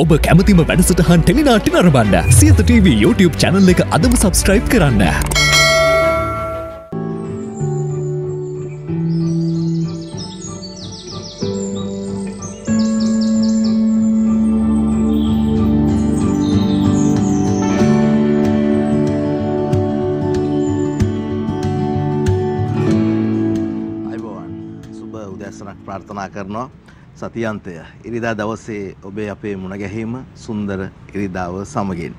ඔබ කැමතිම වැඩසටහන් ටෙලිනාටි නරබන්න සියත TV YouTube චැනල් එක අදම සබස්ක්‍රයිබ් කරන්න. සතියන්තය ඉරිදා දවසේ ඔබේ අපේ මුණගැහීම සුන්දර ඉරිදාව සමගින්.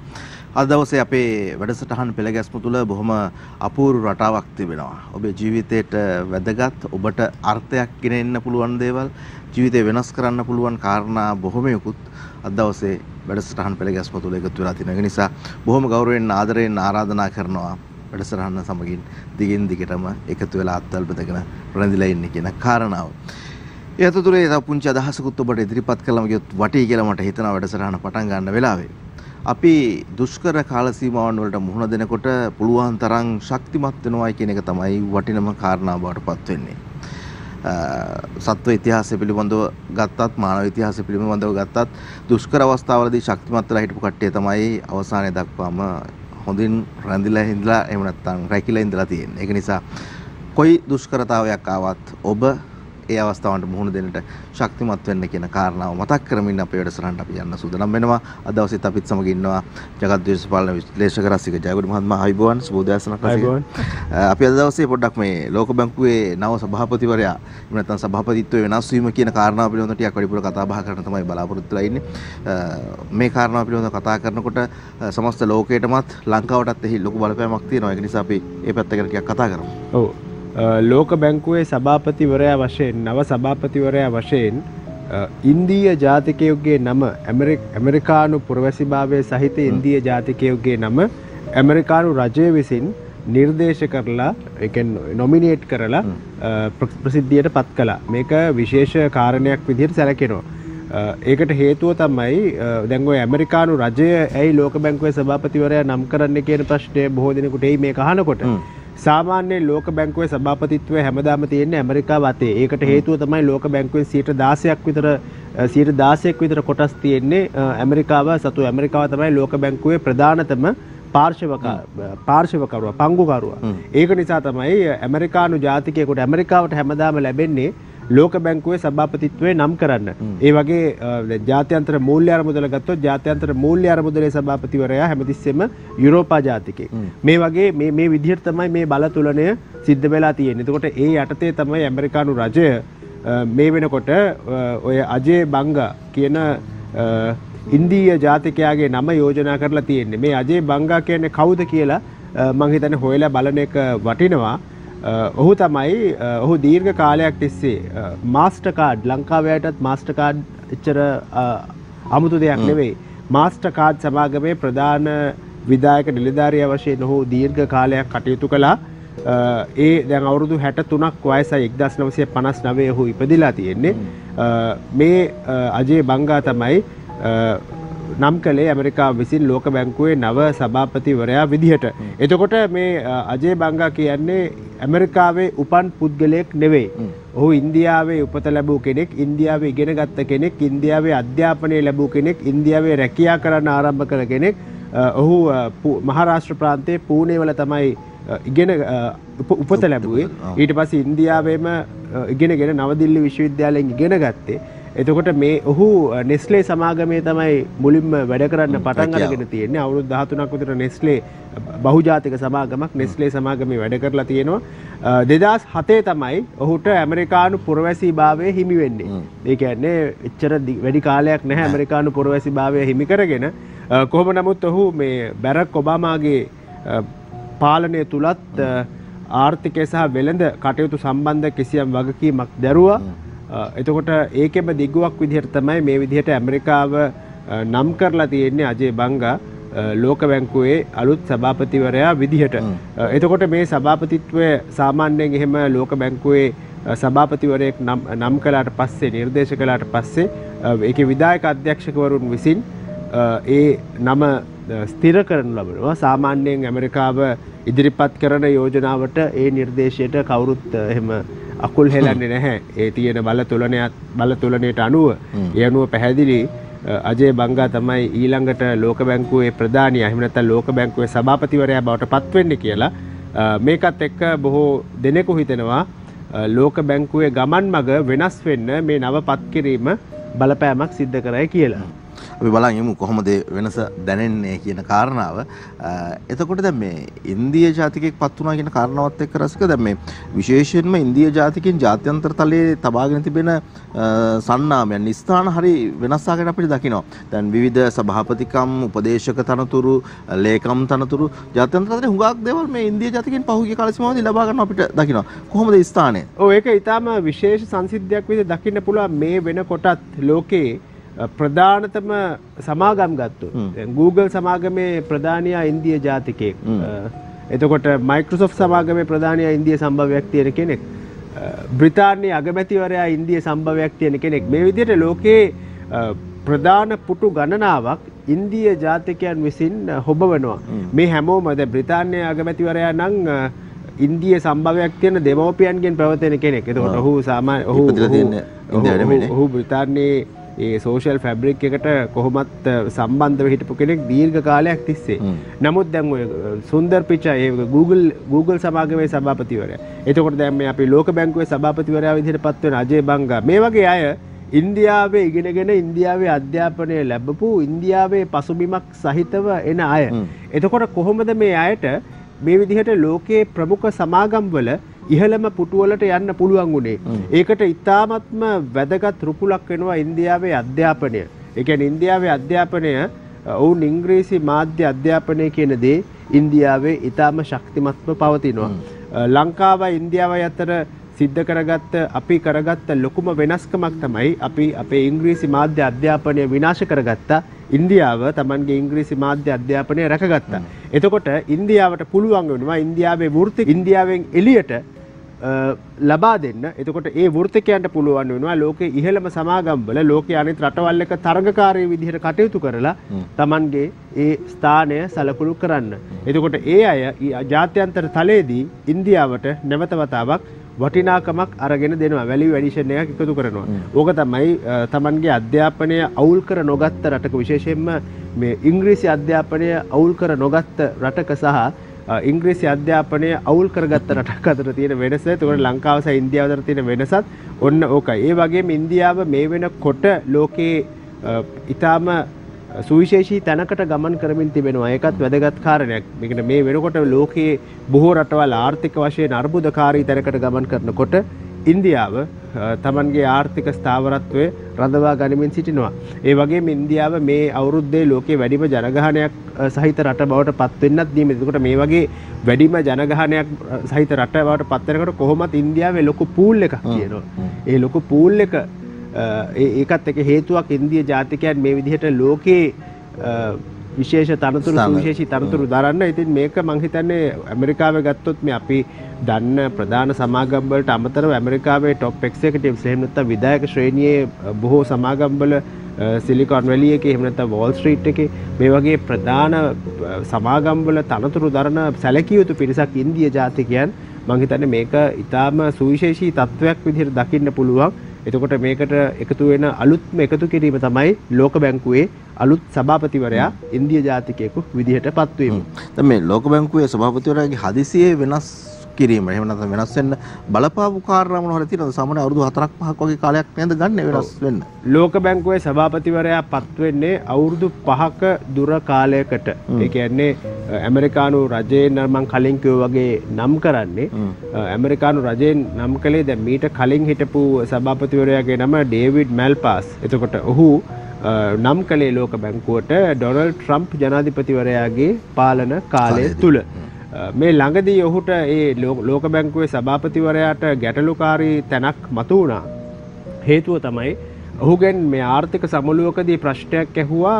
අද දවසේ අපේ වැඩසටහන් පෙළගැස්ම තුළ බොහොම අපූරු රටාවක් තිබෙනවා. ඔබේ ජීවිතයට වැදගත් ඔබට අර්ථයක් ගෙන එන්න පුළුවන් දේවල් ජීවිතය වෙනස් කරන්න පුළුවන් කාරණා බොහොමයකුත් අද දවසේ වැඩසටහන් පෙළගැස්ම තුළ එකතු වෙලා තියෙන නිසා බොහොම ගෞරවයෙන් ආදරයෙන් ආරාධනා කරනවා වැඩසටහන සමගින් දිගින් දිගටම එකතු වෙලා අත්වල් බෙදගෙන රැඳිලා ඉන්න කියන කාරණාව. ඒ අතරතුරේ තව පුංචි අදහසකුත් ඔබට ඉදිරිපත් කළම ගියොත් වටී කියලා මට හිතෙනවා වැඩසටහන පටන් ගන්න වෙලාවේ. අපි දුෂ්කර කාල සීමාවන් වලට මුහුණ දෙනකොට පුළුවන් තරම් ශක්තිමත් වෙනවායි කියන එක තමයි වටිනම කාරණාව බවට පත් වෙන්නේ. අ, සත්ව ඉතිහාසය පිළිබඳව ගත්තත් මානව ඉතිහාසය පිළිබඳව ගත්තත් දුෂ්කර අවස්ථාවලදී ශක්තිමත් වෙලා හිටපු කට්ටිය තමයි අවසානයේ දක්වාම හොඳින් රැඳිලා හිඳලා එහෙම නැත්නම් රැකිලා ඉඳලා තියෙන්නේ. ඒක නිසා කොයි දුෂ්කරතාවයක් ආවත් ඔබ ඒ අවස්ථාවට මුහුණ දෙන්නට ශක්තිමත් වෙන්න කියන කාරණාව මතක් කරමින් අපේ වැඩසටහනට අපි යන්න සූදානම් වෙනවා. අද දවසේත් අපිත් සමග ඉන්නවා ජගත් දේශපාලන විශ්ලේෂක රසික ජයගුඩ මහත්මයා ආයුබෝවන් සුබෝදෑසනක් ආයුබෝවන්. අපි අද දවසේ පොඩ්ඩක් මේ ලෝක බැංකුවේ නව සභාපතිවරයා එහෙම නැත්නම් සභාපතිත්වය වෙනස් වීම කියන කාරණාව පිළිබඳව ටිකක් වැඩිපුර කතා බහ කරන්න තමයි බලාපොරොත්තු වෙලා ඉන්නේ. මේ කාරණාව පිළිබඳව කතා කරනකොට සමස්ත ලෝකයටමත් ලංකාවටත් එහි ලොකු බලපෑමක් තියෙනවා. ඒක නිසා අපි ඒ පැත්ත ගැන ටිකක් කතා කරමු. ඔව් ලෝක බැංකුවේ සභාපතිවරයා වශයෙන් නව සභාපතිවරයා වශයෙන් ඉන්දීය ජාතිකයෝගේ නම ඇමරි- ඇමරිකානු පුරවැසිභාවය සහිත ඉන්දිය ජාතිකයෝගේ නම ඇමරිකානු රජය විසින් නිර්දේශ කරලා නොමිනේට් කරලා ප්‍රසිද්ධියට පත් කළා මේක විශේෂ කාරණයක් විදිහට සැලකෙනවා ඒකට හේතුව තමයි අ, දැන් ඔය ඇමරිකානු රජය ඇයි ලෝක බැංකුවේ සභාපතිවරයා නම් කරන්න කියන ප්‍රශ්නය බොහෝ දෙනෙකුට එයි මේ කහනකොට. සාමාන්‍ය ලෝක බැංකුවේ සභාපතිත්වය හැමදාම තියෙන්නේ ඇමරිකාව අතේ. ඒකට හේතුව තමයි ලෝක බැංකුවෙන් 10%ක් විතර අ, 10%ක් විතර කොටස් තියෙන්නේ ඇමරිකාව සතු ඇමරිකාව තමයි ලෝක බැංකුවේ ප්‍රධානතම පාර්ශවක පාර්ශවකරුවා පංගුකරුවා. ඒක නිසා තමයි ඇමරිකානු ජාතිකයෙකුට ඇමරිකාවට හැමදාම ලැබෙන්නේ ලෝක බැංකුවේ සභාපතිත්වය නම් කරන්න. ඒ වගේ ජාත්‍යන්තර මූල්‍ය අරමුදල ගත්තොත් ජාත්‍යන්තර මූල්‍ය අරමුදලේ සභාපතිවරයා හැමතිස්සෙම යුරෝපා ජාතිකයෙක්. මේ වගේ මේ මේ විදිහට තමයි මේ බල තුලනය සිද්ධ වෙලා තියෙන්නේ. එතකොට ඒ යටතේ තමයි ඇමරිකානු රජය මේ වෙනකොට ඔය අජේ බංගා කියන ඉන්දීය ජාතිකයාගේ නම යෝජනා කරලා තියෙන්නේ. මේ අජේ බංගා කියන්නේ කවුද කියලා මං හිතන්නේ හොයලා බලන එක වටිනවා. අ, ඔහු තමයි අ, ඔහු දීර්ඝ කාලයක් තිස්සේ මාස්ටර් කාඩ් ලංකාවයටත් මාස්ටර් කාඩ් එච්චර අ, අමුතු දෙයක් නෙවෙයි. මාස්ටර් කාඩ් සමාගමේ ප්‍රධාන විදායක නිලධාරිය වශයෙන් ඔහු දීර්ඝ කාලයක් කටයුතු කළා. ඒ දැන් අවුරුදු 63ක් වයසයි 1959 ඔහු ඉපදිලා තියෙන්නේ. මේ අජේ බංගා තමයි නම් කළේ ඇමරිකාව විසින් ලෝක බැංකුවේ නව සභාපතිවරයා විදිහට. එතකොට මේ අජේ බංගා කියන්නේ ඇමරිකාවේ උපන් පුද්ගලයෙක් නෙවෙයි. ඔහු ඉන්දියාවේ උපත ලැබූ කෙනෙක්, ඉන්දියාවේ ඉගෙන ගත්ත කෙනෙක්, ඉන්දියාවේ අධ්‍යාපනය ලැබූ කෙනෙක්, ඉන්දියාවේ රැකියා කරන්න ආරම්භ කළ කෙනෙක්. ඔහු මහාරාෂ්ට්‍ර ප්‍රාන්තයේ පූනේ වල තමයි ඉගෙන උපත ලැබුවේ. ඊට පස්සේ ඉන්දියාවේම ඉගෙනගෙන නවදිල්ලි විශ්වවිද්‍යාලයෙන් ඉගෙන ගත්තේ. එතකොට මේ ඔහු නෙස්ලේ සමාගමේ තමයි මුලින්ම වැඩ කරන්න පටන්. අරගෙන තියෙන්නේ. අවුරුදු 13ක් විතර නෙස්ලේ බහුජාතික සමාගමක් නෙස්ලේ සමාගමේ වැඩ කරලා තියෙනවා. අ, 2007 තමයි ඔහුට ඇමරිකානු පුරවැසි භාවය හිමි වෙන්නේ. ඒ කියන්නේ එච්චර වැඩි කාලයක් නැහැ ඇමරිකානු පුරවැසි භාවය හිමි කරගෙන. කොහොම නමුත් ඔහු මේ බැරක් ඔබාමාගේ පාලනය තුලත් ආර්ථිකය සහ වෙළඳ කටයුතු සම්බන්ධ කිසියම් වගකීමක් දැරුවා. එතකොට ඒකෙම දිගුවක් විදිහට තමයි මේ විදිහට ඇමරිකාව නම් කරලා තියෙන්නේ අජේ බංගා ලෝක බැංකුවේ අලුත් සභාපතිවරයා විදිහට. එතකොට මේ සභාපතිත්වය සාමාන්‍යයෙන් එහෙම ලෝක බැංකුවේ සභාපතිවරයෙක් නම් කළාට පස්සේ නිර්දේශ කළාට පස්සේ ඒකේ විධායක අධ්‍යක්ෂකවරුන් විසින් ඒ නම අ, ස්ථිර කරනු ලබනවා සාමාන්‍යයෙන් ඇමරිකාව ඉදිරිපත් කරන යෝජනාවට ඒ නිර්දේශයට කවුරුත් එහෙම අකුල් හෙලන්නේ නැහැ. ඒ තියෙන බල තුලනයක් බල තුලනයට අනුව ඒ අනුව පැහැදිලි අජේ බංගා තමයි ඊළඟට ලෝක බැංකුවේ ප්‍රධානය. එහෙම නැත්නම් ලෝක බැංකුවේ සභාපතිවරයා බවට පත් වෙන්නේ කියලා මේකත් එක්ක බොහෝ දෙනෙකු හිතෙනවා. ලෝක බැංකුවේ ගමන් මග වෙනස් වෙන්න මේ නව පත් කිරීම බලපෑමක් සිද්ධ කරයි කියලා. අපි බලන් යමු කොහොමද වෙනස දැනෙන්නේ කියන කාරණාව. එතකොට දැන් මේ ඉන්දිය ජාතිකයෙක් පත් වුණා කියන කාරණාවත් එක්ක රසික දැන් මේ විශේෂයෙන්ම ඉන්දිය ජාතිකයන් ජාත්‍යන්තර තලයේ තබාගෙන තිබෙන සන්නාමයන් ස්ථාන හරි වෙනස් ආකාරයට අපිට දකිනවා. දැන් විවිධ සභාපතිකම්, උපදේශක තනතුරු, ලේකම් තනතුරු ජාත්‍යන්තර තලයේ හුඟක් දේවල් මේ ඉන්දිය ජාතිකයන් පහුගිය කාල සීමාවදී ලබා ගන්න අපිට දකිනවා. කොහොමද ස්ථානය? ඔව් ඒක ඊටාම විශේෂ සංසිද්ධියක් විදිහට දකින්න පුළුවන් මේ වෙනකොටත් ලෝකේ ප්‍රධානතම සමාගම් ගත්තු. Google සමාගමේ ප්‍රධානයා ඉන්දිය ජාතිකයෙක්. එතකොට මයිකෘසොෆ් සමාගමේ ප්‍රධානය ඉන්දිය සම්භවයක් තියෙන කෙනෙක්. බ්‍රිතාන්‍ය අගමැතිවරයා ඉන්දිය සම්භවයක් තියෙන කෙනෙක්. මේ විදියට ලෝකයේ ප්‍රධාන පුටු ගණනාවක් ඉන්දිය ජාතිකයන් විසින් හොබවනවා. මේ හැමෝම ද බ්‍රිතාන්‍ය අගමැතිවරයා නං ඉන්දිය සම්භවයක් තියෙන දෙමවපියන්ගෙන් පැවතෙන කෙනෙක්. එතකොට ඔහු සාමා ඔහු ඔහු බ්‍රිතාන්‍යයේ ඒ සෝෂල් ෆැබ්‍රික් එකට කොහොමත් සම්බන්ධව හිටපු කෙනෙක් දීර්ඝ කාලයක් තිස්සේ. නමුත් දැන් ඔය සුන්දර් පිචා ඒ Google Google සමාගමේ සභාපතිවරයා. එතකොට දැන් මේ අපි ලෝක බැංකුවේ සභාපතිවරයා විදිහට පත් වෙන අජේ බංගා මේ වගේ අය ඉන්දියාවේ ඉගෙනගෙන ඉන්දියාවේ අධ්‍යාපනය ලැබපු ඉන්දියාවේ පසුබිමක් සහිතව එන අය. එතකොට කොහොමද මේ අයට මේ විදිහට ලෝකයේ ප්‍රමුඛ සමාගම්වල ඉහළම පුටුවලට යන්න පුළුවන් වුණේ. ඒකට ඉතාමත්ම වැදගත් රුකුලක් වෙනවා ඉන්දියාවේ අධ්‍යාපනය. ඒ කියන්නේ ඉන්දියාවේ අධ්‍යාපනය ඔවුන් ඉංග්‍රීසි මාධ්‍ය අධ්‍යාපනය කියන දේ ඉන්දියාවේ ඉතාම ශක්තිමත්ව පවතිනවා. ලංකාවයි ඉන්දියාවයි අතර සිද්ධ කරගත්ත අපි කරගත්ත ලොකුම වෙනස්කමක් තමයි අපි අපේ ඉංග්‍රීසි මාධ්‍ය අධ්‍යාපනය විනාශ කරගත්තා ඉන්දියාව තමන්ගේ ඉංග්‍රීසි මාධ්‍ය අධ්‍යාපනය රැකගත්තා. එතකොට ඉන්දියාවට පුළුවන් වෙනවා ඉන්දියාවේ වෘත්ති ඉන්දියාවෙන් එළියට ලබා දෙන්න. එතකොට ඒ වෘතිකයන්ට පුළුවන් වෙනවා ලෝක ඉහළම සමාගම්වල ලෝක අනිත් රටවල් එක තරගකාරී විදිහට කටයුතු කරලා Tamanගේ ඒ ස්ථානය සලකුණු කරන්න. එතකොට ඒ අය ජාත්‍යන්තර තලයේදී ඉන්දියාවට නැවත වතාවක් වටිනාකමක් අරගෙන දෙනවා. වැලි වැඩිෂන් එකක් එකතු කරනවා. ඕක තමයි Tamanගේ අධ්‍යාපනය අවුල් කර නොගත්ත රටක. විශේෂයෙන්ම මේ ඉංග්‍රීසි අධ්‍යාපනය අවුල් කර නොගත්ත රටක සහ ඉංග්‍රීසි අධ්‍යාපනය අවුල් කරගත්ත රටක් අතර තියෙන වෙනස එතකොට ලංකාව සහ ඉන්දියාව අතර තියෙන වෙනසත් ඔන්න ඕකයි. ඒ වගේම ඉන්දියාව මේ වෙනකොට ලෝකේ ඊටාම සුවිශේෂී තැනකට ගමන් කරමින් තිබෙනවා. ඒකත් වැදගත් කාරණයක්. මේකට මේ වෙනකොට ලෝකයේ බොහෝ රටවල් ආර්ථික වශයෙන් අර්බුදකාරී තැනකට ගමන් කරනකොට ඉන්දියාව තමන්ගේ ආර්ථික ස්ථාවරත්වය රඳවා ගනිමින් සිටිනවා. ඒ වගේ ඉන්දියාව මේ අවුරුද්දේ ලෝකයේ වැඩිම ජනගහනයක් සහිත රට බවට පත්වෙන්නත් දීම එතකොට මේ වගේ වැඩිම ජනගහනයක් සහිත රට බවට පත්වෙනකොට කොහොමත් ඉන්දියාවේ ලොකු පූල් එකක් තියෙනවා. ඒ ලොකු පූල් එක ඒකත් එක හේතුවක් ඉන්දිය ජාතිකයන් මේ විදිහට ලෝකයේ විශේෂ තනතුරු සුවිශේෂී තනතුරු දරන්න. ඉතින් මේක මං හිතන්නේ ඇමරිකාවේ ගත්තොත් මේ අපි දන්න ප්‍රධාන සමාගම් වලට අමතරව ඇමරිකාවේ টොප් එක්සිකියුටිව්ස් එහෙම නැත්නම් විධායක ශ්‍රේණියේ බොහෝ සමාගම් වල සිලිකොන් වැලි එකේ එහෙම නැත්නම් වෝල් ස්ට්‍රීට් එකේ මේ වගේ ප්‍රධාන සමාගම් වල තනතුරු දරන සැලකිය යුතු පිරිසක් ඉන්දිය ජාතිකයන් මං හිතන්නේ මේක ඊටාම සුවිශේෂී තත්වයක් විදිහට දකින්න පුළුවන් එතකොට මේකට එකතු වෙන අලුත්ම එකතු කිරීම තමයි ලෝක බැංකුවේ අලුත් සභාපතිවරයා ඉන්දිය ජාතිකයෙකු විදිහට පත්වීම. දැන් මේ ලෝක බැංකුවේ සභාපතිවරයාගේ හදිසියේ වෙනස් කිරීම. එහෙම නැත්නම් වෙනස් වෙන්න බලපාපු කාරණා මොනවද තියෙනවද? සාමාන්‍ය අවුරුදු 4ක් 5ක් වගේ කාලයක් නේද ගන්න වෙනස් වෙන්න? ලෝක බැංකුවේ සභාපතිවරයා පත් වෙන්නේ අවුරුදු 5ක දුර කාලයකට. ඒ කියන්නේ ඇමරිකානු රජයෙන් මම කලින් වගේ නම් කරන්නේ. ඇමරිකානු රජයෙන් නම් කළේ දැන් මීට කලින් හිටපු සභාපතිවරයාගේ නම ඩේවිඩ් මැල්පාස්. එතකොට ඔහු නම් කළේ ලෝක බැංකුවට ඩොනල් ට්‍රම්ප් ජනාධිපතිවරයාගේ පාලන කාලය තුළ මේ ළඟදී ඔහුට ඒ ලෝක බැංකුවේ සභාපතිවරයාට ගැටලුකාරී තැනක් මතු වුණා. හේතුව තමයි ඔහුගෙන් මේ ආර්ථික සමුළුවකදී ප්‍රශ්නයක් ඇහුවා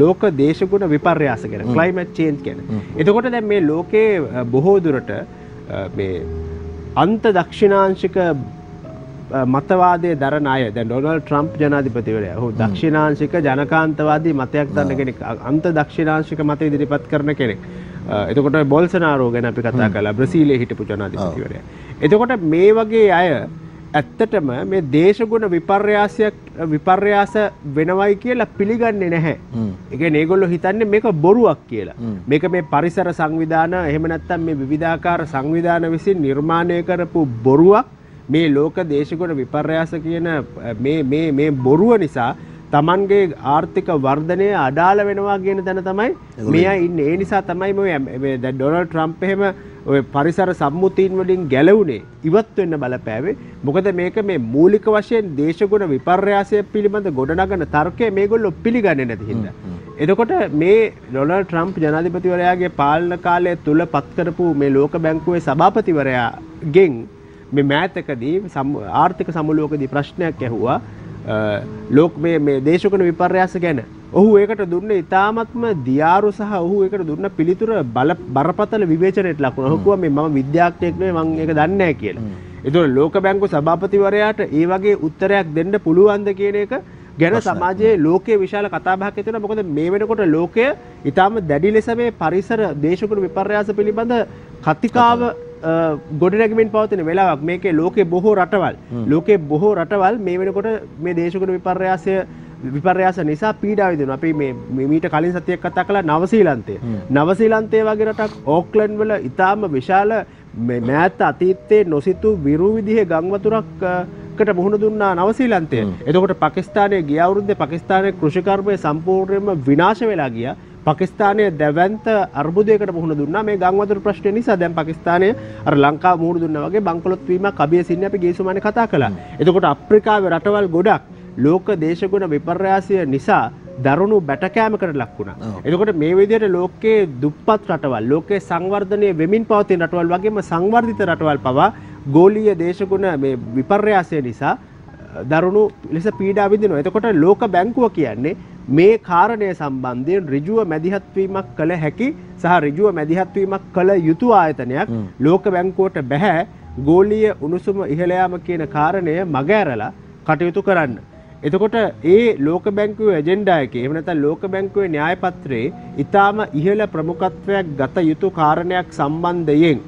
ලෝක දේශගුණ විපර්යාස ගැන ක්ලයිමට් චේන්ජ් ගැන. එතකොට දැන් මේ ලෝකයේ බොහෝ දුරට මේ අන්ත දක්ෂිණාංශික මතවාදය දරන අය දැන් ඩොනල්ඩ් ට්‍රම්ප් ජනාධිපතිවරයා. ඔහු දක්ෂිණාංශික ජනකාන්තවාදී මතයක් දන්න කෙනෙක්. අන්ත දක්ෂිණාංශික මත ඉදිරිපත් කරන කෙනෙක්. එතකොට බොල්සනාරෝ ගැන අපි කතා කලා බ්‍රසීලේ හිටපු ජනාධිපතිවරයා. එතකොට මේ වගේ අය ඇත්තටම මේ දේශගුණ විපර්යාසයක් විපර්යාස වෙනවයි කියලා පිළිගන්නේ නැහැ. එක ඒගොල්ලො හිතන්නේ මේක බොරුවක් කියලා. මේක මේ පරිසර සංවිධාන එහෙම නැත්තම් මේ විවිධාකාර සංවිධාන විසින් නිර්මාණය කරපු බොරුවක් මේ ලෝක දේශගුණ විපර්යාස කියන මේ බොරුව නිසා තමන්ගේ ආර්ථික වර්ධනය අඩාල වෙනවා කියන තැන තමයි මෙය ඉන්න. ඒ නිසා තමයි ඩොනල් ට්‍රම්ප් එහෙම ඔය පරිසර සම්මුතීන් වලින් ගැලවුණේ. ඉවත් වෙන්න බලපෑවේ. මොකද මේක මේ මූලික වශයෙන් දේශගුණ විපර්යාසය පිළිබඳ ගොඩනගන තර්කය මේගොල්ලෝ පිළිගන්නේ නැති හින්දා. එතකොට මේ ඩොනල්ඩ් ට්‍රම්ප් ජනාධිපතිවරයාගේ පාලන කාලය තුල පත් කරපු මේ ලෝක බැංකුවේ සභාපතිවරයාගෙන් මේ මෑතකදී ආර්ථික සමුළුවකදී ප්‍රශ්නයක් ඇහුවා ලෝක මේ මේ දේශගුණ විපර්යාස ගැන. ඔහු ඒකට දුන්න ඉතාමත්ම දියාරු සහ ඔහු ඒකට දුන්න පිළිතුර බල බරපතල විවේචනයට ලකුණ හොකුව මේ මම විද්‍යාඥයෙක් නෙවෙයි මම ඒක දන්නේ නැහැ කියලා. ඒතකොට ලෝක බැංකුව සභාපතිවරයාට ඒ වගේ උත්තරයක් දෙන්න පුළුවන්ද කියන එක ගැන සමාජයේ ලෝකයේ විශාල කතාබහක් ඇති වෙනවා. මොකද මේ වෙනකොට ලෝකය ඊටාම දැඩි ලෙස මේ පරිසර දේශගුණ විපර්යාස පිළිබඳ කතිකාව ගොඩනැගමින් පවතින වෙලාවක් මේකේ ලෝකේ බොහෝ රටවල් ලෝකේ බොහෝ රටවල් මේ වෙනකොට මේ දේශගුණ විපර්යාසය විපර්යාස නිසා පීඩා විඳිනවා. අපි මේ මීට කලින් සතියක් කතා කළා නවසීලන්තය. නවසීලන්තය වගේ රටක් ඕක්ලන්ඩ් වල ඉතාම විශාල මෑත අතීතයේ නොසිතු විරු විදිහේ ගංවතුරක්කට මුහුණ දුන්නා නවසීලන්තය. එතකොට පාකිස්තානයේ ගිය අවුරුද්දේ පාකිස්තානයේ කෘෂිකර්මය සම්පූර්ණයෙන්ම විනාශ වෙලා ගියා. පකිස්ානය දැවන්ත අර්බුදයකට මුහුණ දුන්න මේ ගංවතුර ප්‍රශ්න නිසා දැන් පකිස්ානය ලංකා මුහුණ දුන්න වගේ බංකොලොත්වීම කබිය සින්න අපි ගේසුමන කතා කලා එතකොට අප්‍රිකාව රටවල් ගොඩක් ලෝක දේශගුණ විපර්යාසය නිසා දරුණු බැටකෑමකට ලක් වුණා. එතකොට මේ විදිහට ලෝකයේ දුප්පත් රටවල් ලෝකයේ සංවර්ධනය වෙමින් පවතින රටවල් වගේම සංවර්ධිත රටවල් පවා ගෝලීය දේශගුණ විපර්යාසය නිසා දරුණු ලෙස පීඩා විඳිනවා. එතකොට ලෝක බැංකුව කියන්නේ මේ කාරණය සම්බන්ධයෙන් ඍජුව මැදිහත්වීමක් කළ හැකි සහ ඍජුව මැදිහත්වීමක් කළ යුතු ආයතනයක් ලෝක බැංකුවට බැහැ ගෝලීය උණුසුම ඉහළ යාම කියන කාරණය මගහැරලා කටයුතු කරන්න. එතකොට ඒ ලෝක බැංකුවේ ඇජෙන්ඩා එකේ එහෙම නැත්නම් ලෝක බැංකුවේ න්‍යාය පත්‍රයේ ඊටාම ඉහළ ප්‍රමුඛත්වයක් ගත යුතු කාරණයක් සම්බන්ධයෙන්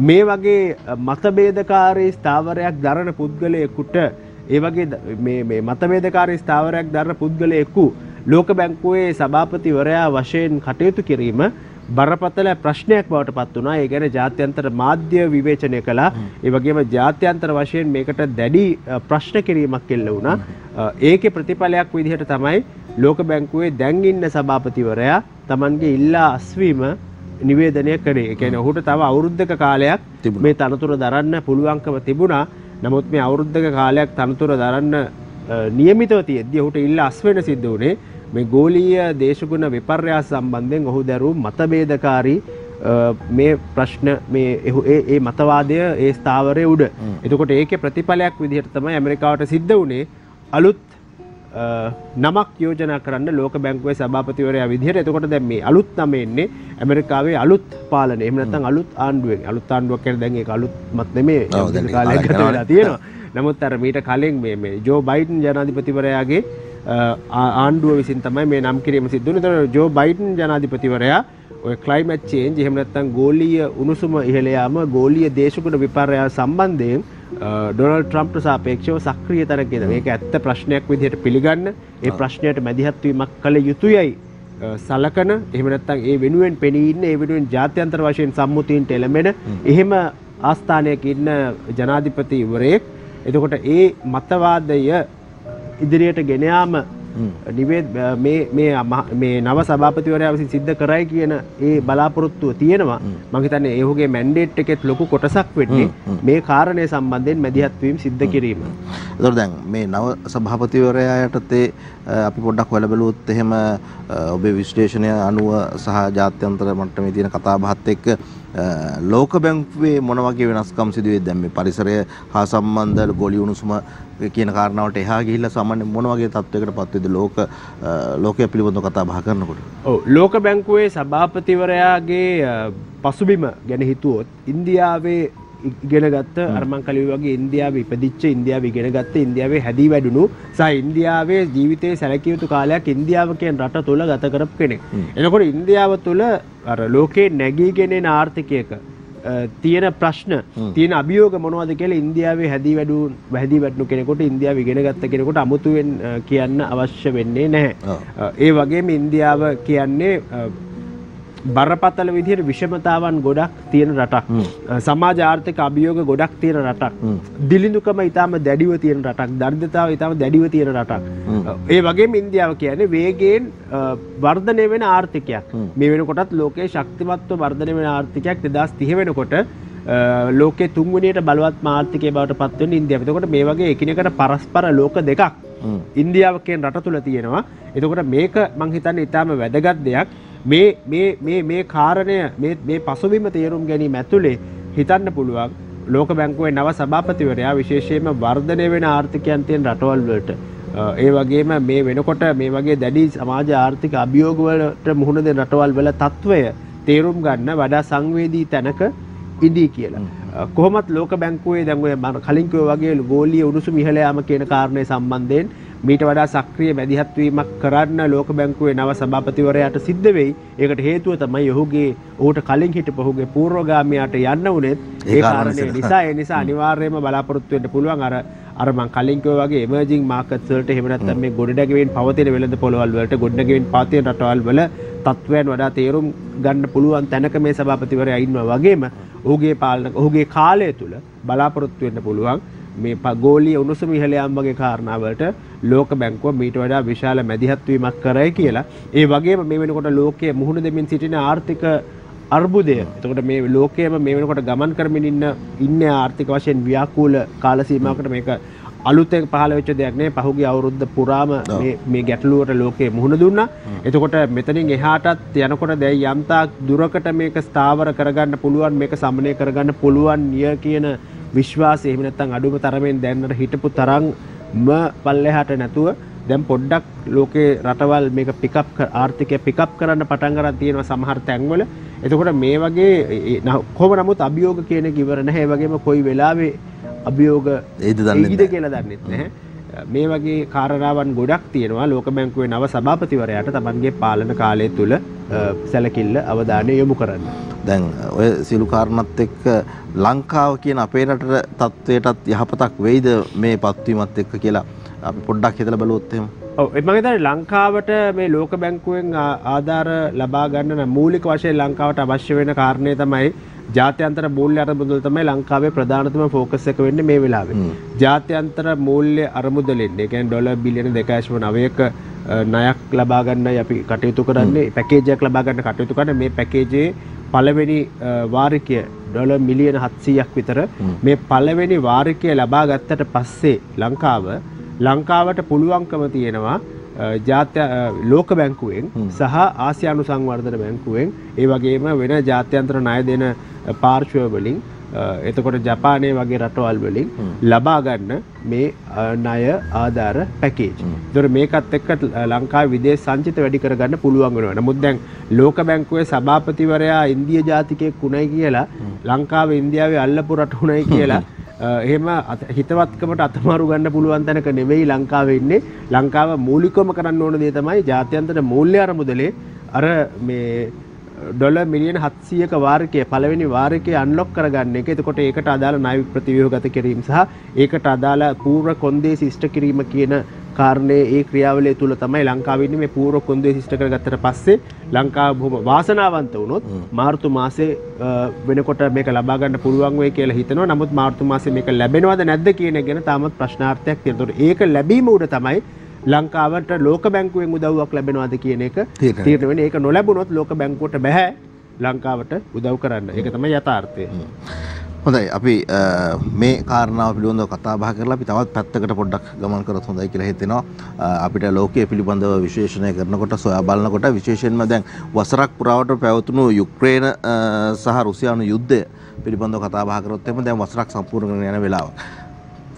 මේ වගේ මතභේදකාරී ස්ථාවරයක් දරන පුද්ගලයෙකුට ඒ වගේ මේ මතභේදකාරී ස්ථාවරයක් දරන පුද්ගලයෙකු ලෝක බැංකුවේ සභාපතිවරයා වශයෙන් කටයුතු කිරීම බරපතල ප්‍රශ්නයක් බවට පත් වුණා. ඒ ගැන ජාත්‍යන්තර මාධ්‍ය විවේචනය කළා. ඒ වගේම ජාත්‍යන්තර වශයෙන් මේකට දැඩි ප්‍රශ්න කිරීමක් එල්ල වුණා. ඒකේ ප්‍රතිඵලයක් විදිහට තමයි ලෝක බැංකුවේ දැන් ඉන්න සභාපතිවරයා Tamanගේ ඉල්ලා අස්වීම නිවේදනය කරේ. ඒ කියන්නේ ඔහුට තව අවුරුද්දක කාලයක් මේ තනතුර දරන්න පුළුවන්කම තිබුණා. නමුත් මේ අවුරුද්දක කාලයක් තනතුර දරන්න නියමිතව තියෙද්දි ඔහුට ඉල්ල අස්වෙන සිද්ධ වුණේ මේ ගෝලීය දේශගුණ විපර්යාස සම්බන්ධයෙන් ඔහු දැරූ මතභේදකාරී මේ ප්‍රශ්න මේ ඒ මතවාදය ඒ ස්ථාවරය උඩ. එතකොට ඒකේ ප්‍රතිඵලයක් විදිහට තමයි ඇමරිකාවට සිද්ධ වුණේ අලුත් නමක් යෝජනා කරන්න ලෝක බැංකුවේ සභාපතිවරයා විදිහට. එතකොට දැන් මේ අලුත් නම එන්නේ ඇමරිකාවේ අලුත් පාලනය. එහෙම නැත්නම් අලුත් ආණ්ඩුවෙන්. අලුත් ආණ්ඩුවක් කියන්නේ දැන් ඒක අලුත්මත් නෙමෙයි. කාලයක් ගත වෙලා තියෙනවා. නමුත් අර මීට කලින් මේ ජෝ බයිඩන් ජනාධිපතිවරයාගේ ආණ්ඩුව විසින් තමයි මේ නම් කිරීම සිද්ධ වුනේ. ඒතර ජෝ බයිඩන් ජනාධිපතිවරයා ඔය ක්ලයිමේට් චේන්ජ් එහෙම නැත්නම් ගෝලීය උණුසුම ඉහළ යාම ගෝලීය දේශගුණ විපර්යාස සම්බන්ධයෙන් ඩොනල්ඩ් ට්‍රම්ප්ට සාපේක්ෂව සක්‍රිය ඉඳලා. මේක ඇත්ත ප්‍රශ්නයක් විදිහට පිළිගන්න. ඒ ප්‍රශ්නයට මැදිහත් වීමක් කළ යුතුයයි සලකන. එහෙම නැත්නම් ඒ වෙනුවෙන් පෙනී ඉන්න ඒ වෙනුවෙන් ජාත්‍යන්තර වශයෙන් සම්මුතීන්ට එළඹෙන. එහෙම ආස්ථානයක ඉන්න ජනාධිපතිවරයෙක් එතකොට ඒ මතවාදය ඉදිරියට ගෙන යාම නිවේද මේ නව සභාපතිවරයා විසින් සිද්ධ කරයි කියන ඒ බලාපොරොත්තුව තියෙනවා. මම හිතන්නේ ඒ ඔහුගේ මැන්ඩේට් එකෙත් ලොකු කොටසක් වෙන්නේ මේ කාරණය සම්බන්ධයෙන් මැදිහත් වීම සිද්ධ කිරීම. ඒතකොට දැන් මේ නව සභාපතිවරයා යටතේ අපි පොඩ්ඩක් හොයලා බලුවොත් එහෙම ඔබේ විශ්ලේෂණය අනුව සහ ජාත්‍යන්තර මට්ටමේ තියෙන කතාබහත් එක්ක ලෝක බැංකුවේ මොන වගේ වෙනස්කම් සිදුවේ? දැන් මේ පරිසරය හා සම්බන්ධ ගොලි උණුසුම කියන කාරණාවට එහා ගිහිල්ලා සාමාන්‍ය මොන වගේ තත්වයකට පත් වෙද ලෝක ලෝකය පිළිබඳව කතා බහ කරනකොට. ඔව්. ලෝක බැංකුවේ සභාපතිවරයාගේ පසුබිම ගැන හිතුවොත් ඉන්දියාවේ ඉගෙන ගත්ත අරමං කලිව් වගේ ඉන්දියාව ඉපදිච්ච ඉන්දියාව ඉගෙන ගත්ත ඉන්දියාවේ හැදී වැඩුණු. සහ ඉන්දියාවේ ජීවිතයේ සැලකිය යුතු කාලයක් ඉන්දියාව කියන රට තුළ ගත කරපු කෙනෙක්. එනකොට ඉන්දියාව තුළ අර ලෝකේ නැගීගෙන එන ආර්ථිකයක තියෙන ප්‍රශ්න තියෙන අභියෝග මොනවද කියලා ඉන්දියාවේ හැදී වැඩු වැහැදී වැටනු කෙනෙකොට ඉන්දියාව ඉගෙන ගත්ත කෙනෙකොට අමුතුවෙන් කියන්න අවශ්‍ය වෙන්නේ නැහැ. ඒ වගේම ඉන්දියාව කියන්නේ බරපතල විදිහට විෂමතාවන් ගොඩක් තියෙන රටක්. සමාජ ආර්ථික අභියෝග ගොඩක් තියෙන රටක්. දිලිඳුකම ඉතාම දැඩිව තියෙන රටක්. දරිද්‍රතාව ඉතාම දැඩිව තියෙන රටක්. ඒ වගේම ඉන්දියාව කියන්නේ වේගයෙන් වර්ධනය වෙන ආර්ථිකයක්. මේ වෙනකොටත් ලෝකයේ ශක්තිමත්ව වර්ධනය වෙන ආර්ථිකයක් 2030 වෙනකොට අ, ලෝකයේ තුන්වෙනියට බලවත් ආර්ථිකය බවට පත් වෙන ඉන්දියාව. එතකොට මේ වගේ එකිනෙකට පරස්පර ලෝක දෙකක් ඉන්දියාව කියන රට තුල තියෙනවා. එතකොට මේක මං හිතන්නේ ඊටාම වැදගත් දෙයක්. මේ මේ මේ මේ කාරණය මේ පසුබිම තේරුම් ගැනීම ඇතුළේ හිතන්න පුළුවන් ලෝක බැංකුවේ නව සභාපතිවරයා විශේෂයෙන්ම වර්ධනය වෙන ආර්ථිකයන්තයෙන් රටවල් වලට ඒ වගේම මේ වෙනකොට මේ වගේ දැඩි සමාජ ආර්ථික අභියෝග වලට මුහුණ දෙන රටවල් වල తත්වය තේරුම් ගන්න වඩා සංවේදී තැනක ඉදී කියලා. කොහොමත් ලෝක බැංකුවේ දැන් ඔය කලින් කිව්වා වගේ ගෝලීය උණුසුම ඉහළ යාම කියන කාරණේ සම්බන්ධයෙන් මීට වඩා සක්‍රිය මැදිහත් වීමක් කරන්න ලෝක බැංකුවේ නව සභාපතිවරයාට සිද්ධ වෙයි. ඒකට හේතුව තමයි ඔහුගේ ඔහුට කලින් හිටපු ඔහුගේ පූර්වගාමියාට යන්න උනේත් ඒ කාරණා. නිසා. ඒ නිසා අනිවාර්යයෙන්ම බලාපොරොත්තු වෙන්න පුළුවන්. අර අර මං කලින් කිව්වා වගේ එමර්ජින් මාකට්ස් වලට එහෙම නැත්නම් මේ ගොඩනැගෙමින් පවතින වෙළඳ පොළවල් වලට ගොඩනැගෙමින් පවතින රටවල් වල තත්ත්වයන් වඩා තේරුම් ගන්න පුළුවන් තැනක මේ සභාපතිවරයා ඉන්නවා වගේම ඔහුගේ පාලන ඔහුගේ කාලය තුල බලාපොරොත්තු වෙන්න පුළුවන් මේ ප- ගෝලීය උණුසුම ඉහළ යාම වගේ කාරණාවලට ලෝක බැංකුව මීට වඩා විශාල මැදිහත් වීමක් කරයි කියලා. ඒ වගේම මේ වෙනකොට ලෝකයේ මුහුණ දෙමින් සිටින ආර්ථික අර්බුදය. එතකොට මේ ලෝකයේම මේ වෙනකොට ගමන් කරමින් ඉන්න ඉන්නේ ආර්ථික වශයෙන් ව්‍යාකූල කාල සීමාවකට මේක අලුතෙන් පහළ වෙච්ච දෙයක් නෙවෙයි. පහුගිය අවුරුද්ද පුරාම මේ ගැටලුවට ලෝකයේ මුහුණ දුන්නා. එතකොට මෙතනින් එහාටත් යනකොට දැන් යම්තාක් දුරකට මේක ස්ථාවර කරගන්න පුළුවන් මේක සමනය කරගන්න පුළුවන් නිය කියන විශ්වාසය එහෙම නැත්නම් අඩුම තරමෙන් දැන්නට හිටපු තරම්ම පල්ලෙහාට නැතුව දැන් පොඩ්ඩක් ලෝකේ රටවල් මේක පිකප් ආර්ථිකය පිකප් කරන්න පටන් ගන්න තියෙනවා සමහර තැන්වල. එතකොට මේ වගේ කොහොම නමුත් අභියෝග කියන නැහැ. ඒ වගේම කොයි වෙලාවෙ අභියෝග ඒද දන්නේ නැහැ. කියලා දන්නෙත් නැහැ. මේ වගේ කාරණාවන් ගොඩක් තියෙනවා ලෝක බැංකුවේ නව සභාපතිවරයාට තමන්ගේ පාලන කාලය අ, සැලකිල්ල අවධානය යොමු කරන්න. දැන් ඔය සියලු කාරණත් එක්ක ලංකාව කියන අපේ රටට තත්ත්වයටත් යහපතක් වෙයිද මේ පත්වීමත් එක්ක කියලා අපි පොඩ්ඩක් හිතලා බලුවොත් එහෙම. ඔව් හිතන්නේ ලංකාවට මේ ලෝක බැංකුවෙන් ආධාර ලබා ගන්න මූලික වශයෙන් ලංකාවට අවශ්‍ය වෙන කාරණේ තමයි ජාත්‍යන්තර මූල්‍ය අරමුදල් තමයි ලංකාවේ ප්‍රධානතම ફોකස් එක වෙන්නේ මේ වෙලාවේ. ජාත්‍යන්තර මූල්‍ය අරමුදලෙන් ඒ කියන්නේ ඩොලර් බිලියන 2.9ක ණයක් ලබා ගන්නයි අපි කටයුතු කරන්නේ පැකේජ් එකක් ලබා ගන්න කටයුතු කරන්නේ. මේ පැකේජයේ පළවෙනි වාරිකය ඩොලර් මිලියන 700ක් විතර මේ පළවෙනි වාරිකය ලබා ගත්තට පස්සේ ලංකාව ලංකාවට පුළුවන්කම තියෙනවා ජාත්‍ය ලෝක බැංකුවෙන් සහ ආසියානු සංවර්ධන බැංකුවෙන් ඒ වගේම වෙන ජාත්‍යන්තර ණය දෙන අ, පාර්ශ්ව වලින් අ, එතකොට ජපානය වගේ රටවල් වලින් ලබා ගන්න මේ ණය ආධාර පැකේජ්. ඒතර මේකත් එක්ක අ, ලංකාවේ විදේශ සංචිත වැඩි කරගන්න පුළුවන් වෙනවා. නමුත් දැන් ලෝක බැංකුවේ සභාපතිවරයා ඉන්දිය ජාතිකයෙක් උණයි කියලා ලංකාවේ ඉන්දියාවේ අල්ලපු රට උණයි කියලා එහෙම අත- හිතවත්කමට අතමාරු ගන්න පුළුවන් තැනක නෙවෙයි ලංකාවේ ඉන්නේ. ලංකාව මූලිකවම කරන්න ඕන දේ තමයි ජාත්‍යන්තර මූල්‍ය අරමුදලේ අර මේ ඩොලර් මිලියන 700ක වාරිකය පළවෙනි වාරිකය අන්ලොක් කරගන්න එක. එතකොට ඒකට අදාළ ණය ප්‍රතිව්‍යුහගත කිරීම සහ ඒකට අදාළ පූර්ව කොන්දේසි ඉෂ්ට කිරීම කියන කාරණේ ඒ ක්‍රියාවලිය තුල තමයි ලංකාවේ ඉන්නේ මේ පූර්ව කොන්දේසි ඉෂ්ට කරගත්තට පස්සේ ලංකාව බොහොම වාසනාවන්ත වුණොත් මාර්තු මාසේ වෙනකොට මේක ලබා ගන්න පුළුවන් කියලා හිතනවා. නමුත් මාර්තු මාසේ මේක ලැබෙනවද නැද්ද කියන ගැන තාමත් ප්‍රශ්නාර්ථයක්. ඒකට ඒක ලැබීම උඩ තමයි ලංකාවට ලෝක බැංකුවෙන් උදව්වක් ලැබෙනවද කියන එක තීරණය. වෙන්නේ. ඒක නොලැබුණොත් ලෝක බැංකුවට බෑ ලංකාවට උදව් කරන්න. ඒක තමයි යථාර්ථය. හොඳයි අපි මේ කාරණාව පිළිබඳව කතා බහ කරලා අපි තවත් පැත්තකට පොඩ්ඩක් ගමන් කරොත් හොඳයි කියලා හිතෙනවා. අපිට ලෝකයේ පිළිබඳව විශ්ලේෂණය කරනකොට සොයා බලනකොට විශේෂයෙන්ම දැන් වසරක් පුරාවට පැවතුණු යුක්‍රේන සහ රුසියානු යුද්ධය පිළිබඳව කතා බහ කරොත් එහෙම දැන් වසරක් සම්පූර්ණ කරගෙන යන වෙලාවක්.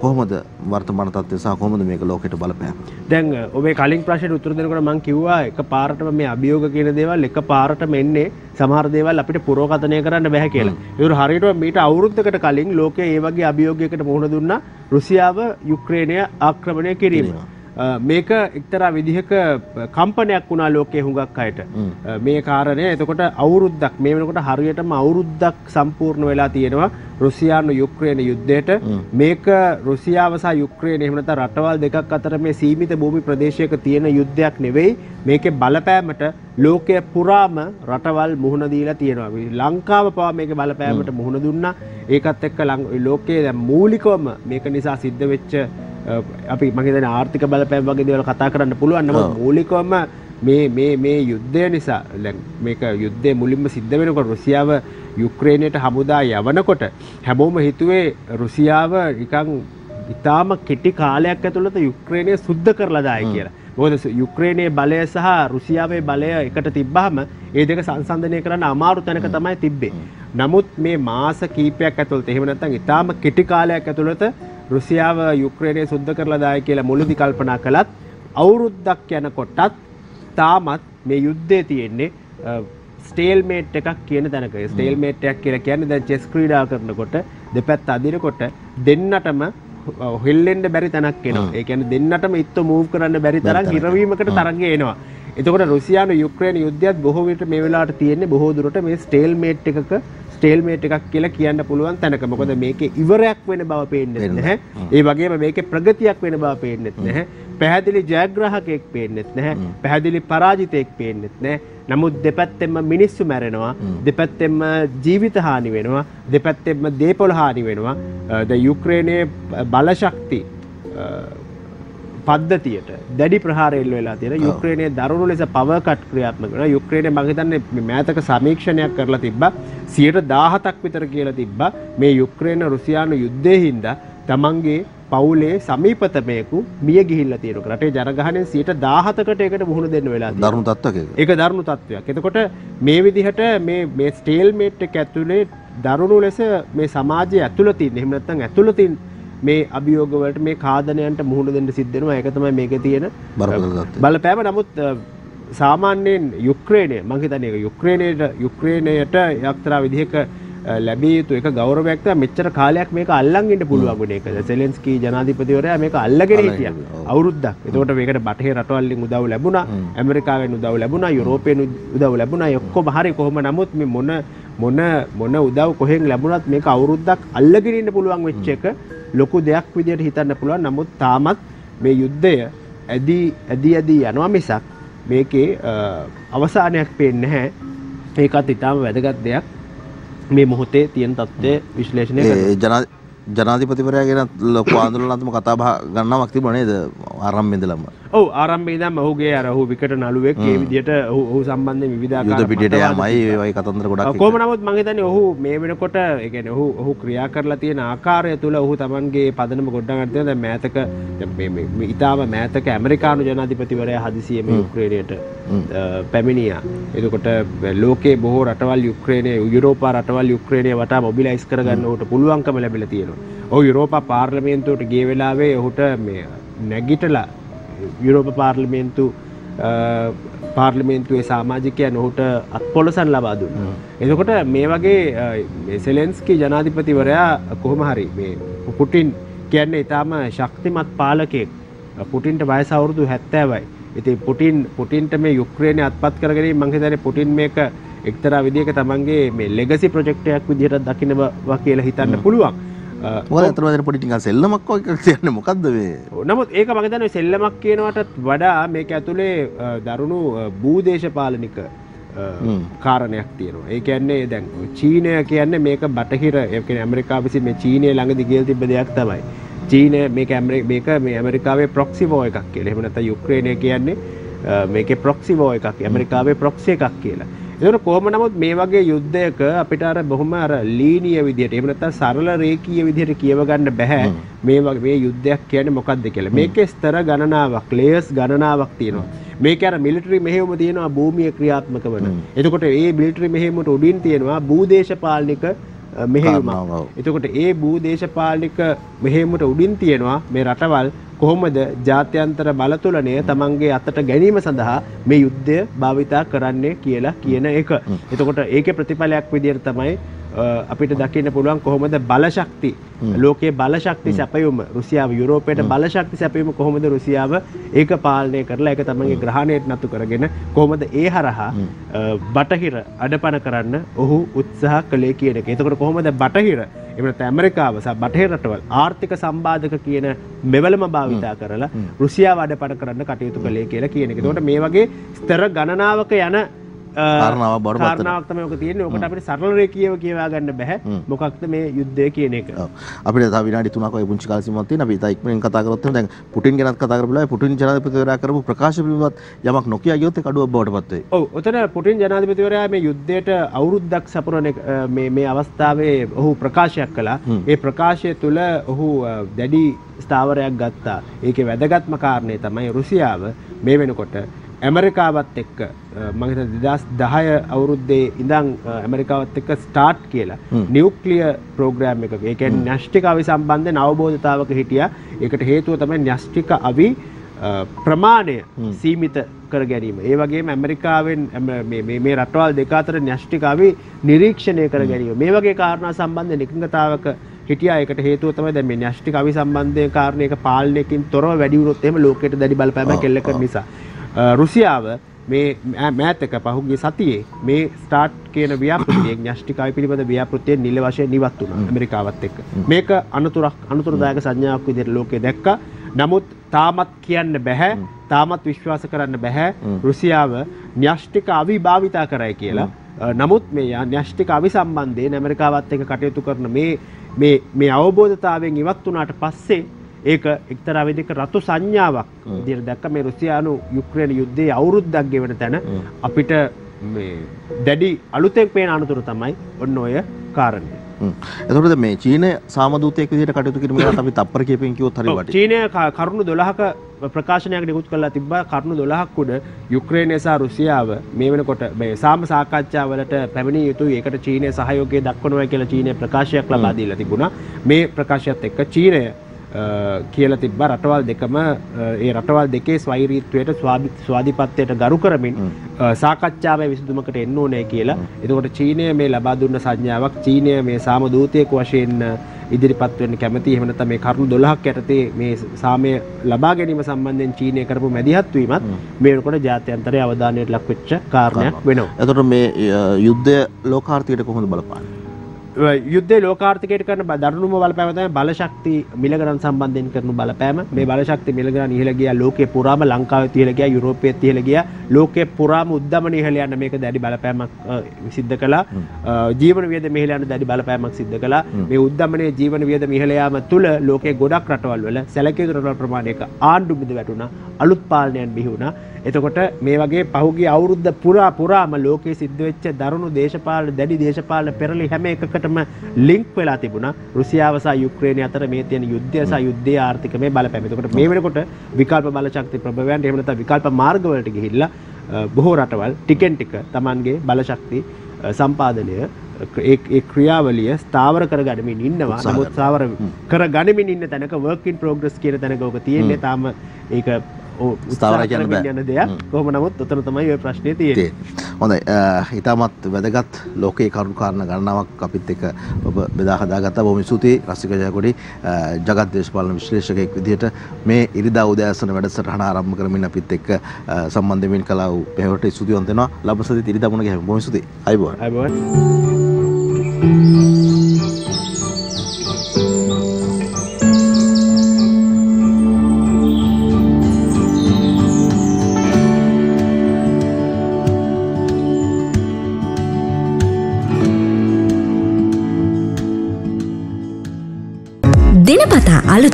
කොහොමද වර්තමාන තත්ත්වය සහ කොහොමද මේක ලෝකෙට බලපෑම? දැන් ඔබේ කලින් ප්‍රශ්නෙට උත්තර දෙනකොට මම කිව්වා එක පාරටම මේ අභියෝග කියන දේවල් එක පාරටම එන්නේ සමහර දේවල් අපිට පුරෝකථනය කරන්න බෑ කියලා. ඒවරු හරියටම මීට අවුරුද්දකට කලින් ලෝකයේ ඒ වගේ අභියෝගයකට මුහුණ දුන්නා රුසියාව යුක්‍රේනය ආක්‍රමණය කිරීම. මේක එක්තරා විදිහක කම්පනයක් වුණා ලෝකයේ හුඟක් අයට. මේ කාරණය එතකොට අවුරුද්දක් මේ වෙනකොට හරියටම අවුරුද්දක් සම්පූර්ණ වෙලා තියෙනවා රුසියානු යුක්‍රේන යුද්ධයට මේක රුසියාව සහ යුක්‍රේන එහෙම නැත්නම් රටවල් දෙකක් අතර මේ සීමිත භූමි ප්‍රදේශයක තියෙන යුද්ධයක් නෙවෙයි මේකේ බලපෑමට ලෝකය පුරාම රටවල් මුහුණ දීලා තියෙනවා. ලංකාව පවා මේකේ බලපෑමට මුහුණ දුන්නා. ඒකත් එක්ක ලෝකයේ දැන් මූලිකවම මේක නිසා සිද්ධ වෙච්ච අපි මගේ ආර්ථික බලපෑම් වගේ දේවල් කතා කරන්න පුළුවන්. නමුත් මූලිකවම මේ මේ මේ යුද්ධය නිසා මේක යුද්ධය මුලින්ම සිද්ධ වෙනකොට රුසියාව යුක්‍රේනයට හමුදා යවනකොට හැමෝම හිතුවේ රුසියාව නිකන් ඉතාම කෙටි කාලයක් ඇතුළත යුක්‍රේනය සුද්ධ කරලා දායි කියලා. මොකද යුක්‍රේනයේ බලය සහ රුසියාවේ බලය එකට තිබ්බහම ඒ දෙක සංසන්දනය කරන්න අමාරු තැනක තමයි තිබ්බේ. නමුත් මේ මාස කීපයක් ඇතුළත එහෙම නැත්නම් ඉතාම කෙටි කාලයක් ඇතුළත රුසියාව යුක්‍රේනය සුද්ධ කරලා දායි කියලා මුලදි කල්පනා කළත් අවුරුද්දක් යනකොටත් තාමත් මේ යුද්ධය තියෙන්නේ ස්ටේල්මේට් එකක් කියන තැනක. ස්ටේල්මේට්යක් කියලා කියන්නේ දැන් චෙස් ක්‍රීඩා කරනකොට දෙපැත්ත අදිනකොට දෙන්නටම හෙල්ලෙන්ඩ බැරි තැනක් එනවා. ඒ කියන්නේ දෙන්නටම ඉත්ත මූව් කරන්න බැරි තරම් හිරවීමකට තරග එනවා. එතකොට රුසියානු යුක්‍රේන යුද්ධයත් බොහෝ විට මේ වෙලාවට තියෙන්නේ බොහෝ දුරට මේ ස්ටේල්මේට් එකක ස්ටේල්මේට් එකක් කියලා කියන්න පුළුවන් තැනක. මොකද මේකේ ඉවරයක් වෙන බව පේන්නේ නැහැ. ඒ වගේම මේකේ ප්‍රගතියක් වෙන බව පේන්නේ නැහැ. පැහැදිලි ජයග්‍රාහකයෙක් පේන්නෙත් නැහැ. පැහැදිලි පරාජිතයෙක් පේන්නෙත් නැහැ. නමුත් දෙපැත්තෙම මිනිස්සු මැරෙනවා. දෙපැත්තෙම ජීවිත හානි වෙනවා. දෙපැත්තෙම දේපොළ හානි වෙනවා. ද යුක්‍රේනයේ බලශක්ති පද්ධතියට දැඩි ප්‍රහාරෙල්ල වෙලා තියෙන යුක්‍රේනයේ දරුණු ලෙස පවකට් ක්‍රියාත්මක වෙනවා යුක්‍රේනය මම හිතන්නේ මෑතක සමීක්ෂණයක් කරලා තිබ්බා 17ක් විතර කියලා තිබ්බා මේ යුක්‍රේන රුසියානු යුද්ධයේ හින්දා තමන්ගේ පවුලේ සමීපතමයකු මිය ගිහිල්ලා තියෙනවා. රටේ ජනගහනයෙන් 17කට ඒකට මුහුණ දෙන්න වෙලා. දරුණු තත්ත්වයක. ඒක දරුණු තත්ත්වයක්. එතකොට මේ විදිහට මේ ස්ටේල්මේට් එක ඇතුලේ දරුණු ලෙස මේ සමාජය ඇතුළතින් එහෙම නැත්නම් ඇතුළතින් මේ අභියෝග වලට මේ කාදනයන්ට මුහුණ දෙන්න සිද්ධ වෙනවා. ඒක තමයි මේකේ තියෙන බලපෑම. නමුත් සාමාන්‍යයෙන් යුක්‍රේනය මං හිතන්නේ යුක්‍රේනයට යුක්‍රේනයට යක්තරා විදිහක ලැබිය යුතු එක ගෞරවයක් තමයි මෙච්චර කාලයක් මේක අල්ලන් ඉන්න පුළුවන් වුණේ ඒක. සෙලෙන්ස්කී ජනාධිපතිවරයා මේක අල්ලගෙන හිටියා. අවුරුද්දක්. එතකොට මේකට බටහිර රටවල් වලින් උදව් ලැබුණා. ඇමරිකාවෙන් උදව් ලැබුණා. යුරෝපයෙන් උදව් ලැබුණා. ඔක්කොම හරි කොහොම නමුත් මේ මොන මොන මොන උදව් කොහෙන් ලැබුණත් මේක අවුරුද්දක් අල්ලගෙන ඉන්න පුළුවන් වෙච්ච එක ලොකු දෙයක් විදියට හිතන්න පුළුවන්. නමුත් තාමත් මේ යුද්ධය ඇදී ඇදී ඇදී යනවා මිසක් මේකේ අවසානයක් පේන්නේ නැහැ. ඒකත් ඊටාම වැදගත් දෙයක්. මේ මොහොතේ තියෙන තත්ත්වය විශ්ලේෂණය කරනවා. ජනාධිපතිවරයා ගැන ලොකු ආන්දෝලනාත්මක කතා බහ ගන්නවක් තිබුණා නේද ආරම්භයේ ඉඳලම. ඔව් ආරම්භයේ ඉඳන්ම ඔහුගේ අර ඔහු විකට නළුවෙක් ඒ විදිහට ඔහු විවිධාකාර යුද පිටියට යෑමයි වගේ කතන්දර ගොඩක්. කොහොම නමුත් මම හිතන්නේ ඔහු මේ වෙනකොට ඒ කියන්නේ ඔහු ඔහු ක්‍රියා කරලා තියෙන ආකාරය තුල ඔහු Tamanගේ පදනම ගොඩනගන්න තියෙන දැන් මෑතක මේ මේ ඊටාම මෑතක ඇමරිකානු ජනාධිපතිවරයා හදිසියෙම යුක්‍රේනයට පැමිණියා. එතකොට ලෝකයේ බොහෝ රටවල් යුක්‍රේනය යුරෝපා රටවල් යුක්‍රේනය වටා මොබිලයිස් කරගන්න ඔහුට පුළුවන්කම ලැබිලා තියෙනවා. ඔහු යුරෝපා පාර්ලිමේන්තුවට ගිය වෙලාවේ ඔහුට මේ නැගිටලා යුරෝප පාර්ලිමේන්තු පාර්ලිමේන්තුවේ සමාජිකයන් ඔහුට අත්පොලසන් ලබා දුන්නා. එතකොට මේ වගේ සෙලෙන්ස්කි ජනාධිපතිවරයා කොහොම හරි මේ පුටින් කියන්නේ ඊටාම ශක්තිමත් පාලකයෙක්. පුටින්ට වයස අවුරුදු 70යි. ඉතින් පුටින් පුටින්ට මේ යුක්‍රේනය අත්පත් කරගෙන මං හිතන්නේ පුටින් මේක එක්තරා විදිහක තමන්ගේ මේ ලෙගසි ප්‍රොජෙක්ට් එකක් විදිහට දකින්නවා කියලා හිතන්න පුළුවන්. අතරමැද පොඩි ටිකක් සෙල්ලමක් කියන්නේ මොකද්ද මේ? නමුත් ඒක මම හිතන්නේ සෙල්ලමක් කියනවටත් වඩා මේක ඇතුලේ දරුණු භූදේශපාලනික කාරණයක් තියෙනවා. ඒ කියන්නේ දැන් චීනය කියන්නේ මේක බටහිර ඒ කියන්නේ ඇමරිකාව විසින් මේ චීනය ළඟදී කියලා තිබ්බ දෙයක් තමයි. චීනය මේක මේක මේ ඇමරිකාවේ ප්‍රොක්සි වෝ එකක් කියලා. එහෙම නැත්නම් යුක්‍රේනය කියන්නේ මේකේ ප්‍රොක්සි වෝ එකක්. ඇමරිකාවේ ප්‍රොක්සි එකක් කියලා. එතකොට කොහොම නමුත් මේ වගේ යුද්ධයක අපිට අර බොහොම අර ලීනිය විදිහට එහෙම නැත්නම් සරල රේඛීය විදිහට කියව ගන්න බෑ මේ වගේ මේ යුද්ධයක් කියන්නේ මොකක්ද කියලා. මේකේ ස්තර ගණනාවක්, ලේයර්ස් ගණනාවක් තියෙනවා. මේක අර මිලිටරි මෙහෙයුම තියෙනවා භූමිය ක්‍රියාත්මක වන. එතකොට ඒ මිලිටරි මෙහෙයුමට උඩින් තියෙනවා භූදේශපාලනික මෙහෙයුම. එතකොට ඒ භූදේශපාලනික මෙහෙයුමට උඩින් තියෙනවා මේ රටවල් කොහොමද ජාත්‍යන්තර බලතුලනය තමන්ගේ අතට ගැනීම සඳහා මේ යුද්ධය භාවිතා කරන්නේ කියලා කියන එක. එතකොට ඒක ප්‍රතිඵලයක් විදියට තමයි අපිට දකින්න පුළුවන් කොහොමද බලශක්ති ලෝකයේ බලශක්ති සැපයුම රුසියාව යුරෝපයට බලශක්ති සැපයුම කොහොමද රුසියාව ඒක පාලනය කරලා ඒක තමන්ගේ ග්‍රහණයට නතු කරගෙන කොහොමද ඒ හරහා බටහිර අඩපන කරන්න ඔහු උත්සාහ කළේ කියන එක. එතකොට කොහොමද බටහිර එම නැත්නම් ඇමරිකාව සහ බටහිර රටවල් ආර්ථික සම්බාධක කියන මෙවලම භාවිතා කරලා රුසියාව අඩපන කරන්න කටයුතු කළේ කියලා කියන එක. එතකොට මේ වගේ ස්තර ගණනාවක යන පත් වෙනවා. කාරණාවක් තමයි ඔක තියෙන්නේ. ඔකට අපිට සරල රේඛීයව කියවා ගන්න බෑ. මොකක්ද මේ යුද්ධය කියන එක. අපිට තව විනාඩි 3ක් වගේ පුංචි කාල සීමාවක් තියෙනවා. අපි ඉතා ඉක්මනින් කතා කරොත් එහෙනම් දැන් පුටින් ගැනත් කතා කරපු වෙලාවේ පුටින් ජනාධිපතිවරයා කරපු ප්‍රකාශ පිළිබඳ යමක් නොකිය ගියොත් ඒක අඩුවක් බවට පත් වෙයි. ඔව් ඔතන පුටින් ජනාධිපතිවරයා මේ යුද්ධයට අවුරුද්දක් සපුරන මේ මේ අවස්ථාවේ ඔහු ප්‍රකාශයක් කළා. ඒ ප්‍රකාශය තුළ ඔහු දැඩි ස්ථාවරයක් ගත්තා. ඒකේ වැදගත්ම කාරණය තමයි රුසියාව මේ වෙනකොට ඇමරිකාවත් එක්ක මම හිතන්නේ 2010 අවුරුද්දේ ඉඳන් අ, ඇමරිකාවත් එක්ක ස්ටාර්ට් කියලා නියුක්ලියර් ප්‍රෝග්‍රෑම් එකක. ඒ කියන්නේ න්‍යෂ්ටික අවි සම්බන්ධ අවබෝධතාවක හිටියා. ඒකට හේතුව තමයි න්‍යෂ්ටික අවි ප්‍රමාණය සීමිත කර ගැනීම. ඒ වගේම ඇමරිකාවෙන් ඇම- මේ- රටවල් දෙක අතර න්‍යෂ්ටික අවි නිරීක්ෂණය කර ගැනීම. මේ වගේ කාරණා සම්බන්ධ නිකඟතාවක හිටියා ඒකට හේතුව තමයි දැන් මේ න්‍යෂ්ටික අවි සම්බන්ධයෙන් කාරණයක පාලනයකින් තොරව වැඩි වුණොත් එහෙම ලෝකයට දැඩි බලපෑමක් එල්ල කරන නිසා. රුසියාව මේ මෑතක පහුගිය සතියේ මේ ස්ටාර්ට් කියන ව්‍යාපෘතියෙන් න්‍යෂ්ටික අවි පිළිබඳ ව්‍යාපෘතිය නිල වශයෙන් නිවත් වුණා ඇමරිකාවත් එක්ක. මේක අනතුරක් අනතුරුදායක සංඥාවක් විදිහට ලෝකේ දැක්කා. නමුත් තාමත් කියන්න බැහැ තාමත් විශ්වාස කරන්න බැහැ රුසියාව න්‍යෂ්ටික අවි භාවිතා කරයි කියලා. නමුත් මේ න්‍යෂ්ටික අවි සම්බන්ධයෙන් ඇමරිකාවත් එක්ක කටයුතු කරන මේ මේ මේ අවබෝධතාවයෙන් ඉවත් වුණාට පස්සේ ඒක එක්තරා විදිහක රතු සංඥාවක්. විදිහට දැක්ක මේ රුසියානු යුක්‍රේන යුද්ධයේ අවුරුද්දක් ගෙවන තැන අපිට දැඩි අලුතෙන් පේන අනතුරු තමයි ඔන්න ඔය කාරණය. එතකොට මේ චීනය සාමදූතයෙක් විදිහට කටයුතු කිරීම ගැන අපි තප්පර කිහිපෙන් කිව්වොත් හරි ඔව්, වටි. චීනය කරුණු 12ක ප්‍රකාශනයක් නිකුත් කළා තිබ්බා. කරුණු 12ක් උඩ යුක්‍රේනය සහ රුසියාව මේ වෙනකොට මේ සාම සාකච්ඡාවලට පැමිණිය යුතුයි. ඒකට චීනය සහයෝගය දක්වනවා කියලා චීනය ප්‍රකාශයක් ලබා දීලා තිබුණා. මේ ප්‍රකාශයත් එක්ක චීනය කියලා තිබ්බා රටවල් දෙකම ඒ රටවල් දෙකේ ස්වෛරීත්වයට ස්වාධිපත්වයට ගරු කරමින් සාකච්ඡාවේ විසඳුමකට එන්න ඕනේ කියලා. එතකොට චීනය මේ ලබා දුන්න සංඥාවක් චීනය මේ සාම දූතයෙක් වශයෙන් ඉදිරිපත් වෙන්න කැමති එහෙම නැත්නම් මේ කරුණු 12ක් යටතේ මේ සාමය ලබා ගැනීම සම්බන්ධයෙන් චීනය කරපු මැදිහත් වීමත් මේ වෙනකොට ජාත්‍යන්තරයේ අවධානයට ලක් වෙච්ච කාරණයක් වෙනවා. එතකොට මේ යුද්ධය ලෝකාර්ථයට කොහොමද බලපාන්නේ? යුද්ධ ලෝකාර්ථකයට කරන දරුණුම බලපෑම තමයි බලශක්ති මිලගණන් සම්බන්ධයෙන් කරන බලපෑම. මේ බලශක්ති මිලගණන් ඉහළ ගියා ලෝකේ පුරාම ලංකාවෙත් ඉහළ ගියා යුරෝපයේත් ඉහළ ගියා. ලෝකේ පුරාම උද්දමන ඉහළ යන මේක දැඩි බලපෑමක් සිද්ධ අ, ජීවන වියදම ඉහළ යන දැඩි බලපෑමක් සිද්ධ කළා. මේ උද්දමනයේ ජීවන වියදම ඉහළ යාම තුළ ලෝකේ ගොඩක් රටවල් වල සැලකිය යුතු රටවල් ප්‍රමාණයක ආණ්ඩු බිඳ වැටුණා අලුත් පාලනයන් බිහි වුණා එතකොට මේ වගේ පහුගිය අවුරුද්ද පුරා පුරාම ලෝකයේ සිද්ධ වෙච්ච දරුණු දේශපාලන දැඩි දේශපාලන පෙරලි හැම එකකටම ලින්ක් වෙලා තිබුණා රුසියාව සහ යුක්‍රේනය අතර මේ තියෙන යුද්ධය සහ යුද්ධයේ ආර්ථිකමය බලපෑම. එතකොට මේ වෙනකොට විකල්ප බලශක්ති ප්‍රභවයන්ට එහෙම නැත්නම් විකල්ප මාර්ගවලට ගිහිල්ලා බොහෝ රටවල් ටිකෙන් ටික Tamanගේ බලශක්ති සම්පාදනය ඒ ක්‍රියාවලිය ස්ථාවර කරගනිමින් ඉන්නවා. නමුත් ස්ථාවර කරගනිමින් ඉන්න තැනක in progress කියන තැනක ඔක තියෙන්නේ. තාම ඒක ස්ථාවර කියන්න කරමින් බෑ. යන දෙයක්. කොහොම නමුත් උතන තමයි ඔය ප්‍රශ්නේ තියෙන්නේ. තියෙන්නේ. හොඳයි. ඊටමත් වැදගත් ලෝකේ කරුණු කාරණා ගණනාවක් අපිත් එක්ක ඔබ බෙදා හදාගත්තා. බොහොම ස්තුතියි රසික ජයකොඩි අ, ජගත් දේශපාලන විශ්ලේෂකයෙක් විදිහට මේ ඉරිදා උදෑසන වැඩසටහන ආරම්භ කරමින් අපිත් එක්ක අ, සම්බන්ධ වෙමින් කලාව මෙහෙවට ස්තුතිවන්ත වෙනවා. ලබසදිත් ඉරිදා මුණ ගැහෙමු. බොහොම ස්තුතියි. අයබෝවන්. අයබෝවන්. දිනපතා